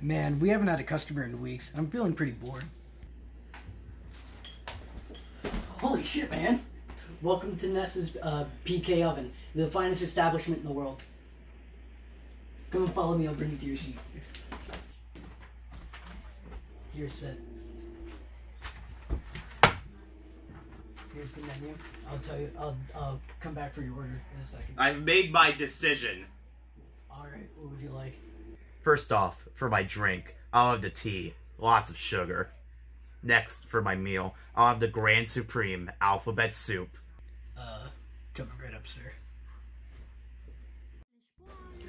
Man, we haven't had a customer in weeks. I'm feeling pretty bored. Holy shit, man. Welcome to Ness's uh, PK Oven, the finest establishment in the world. Come and follow me, I'll bring you to your seat. Here's sit. Here's the menu. I'll tell you, I'll, I'll come back for your order in a second. I've made my decision. Alright, what would you like? First off, for my drink, I'll have the tea. Lots of sugar. Next, for my meal, I'll have the Grand Supreme Alphabet Soup. Uh, coming right up, sir.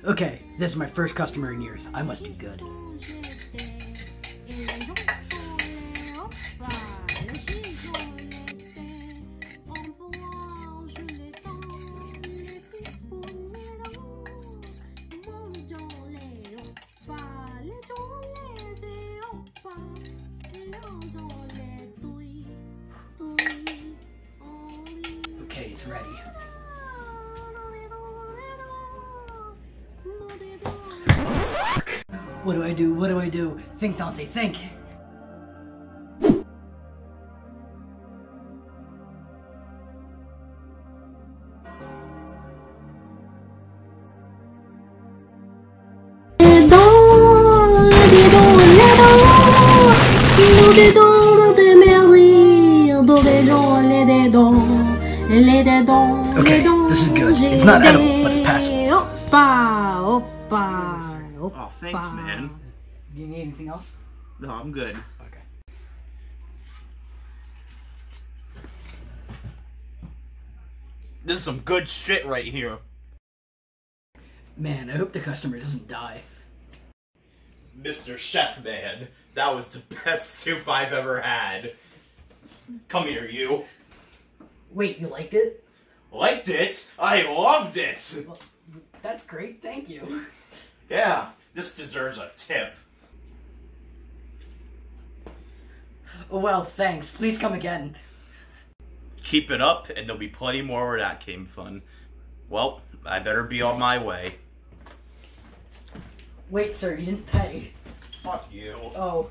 Okay, this is my first customer in years. I must do good. Ready. What do I do? What do I do? Think, Dante, think. Okay, this is good. It's not edible, but it's passable. Oppa, oppa, oppa. Oh, thanks, man. Do you need anything else? No, I'm good. Okay. This is some good shit right here. Man, I hope the customer doesn't die. Mr. Chef Man, that was the best soup I've ever had. Come here, you. Wait, you liked it? Liked it? I loved it! Well, that's great, thank you. Yeah, this deserves a tip. Well, thanks. Please come again. Keep it up, and there'll be plenty more where that came from. Well, I better be on my way. Wait, sir, you didn't pay. Fuck you. Oh,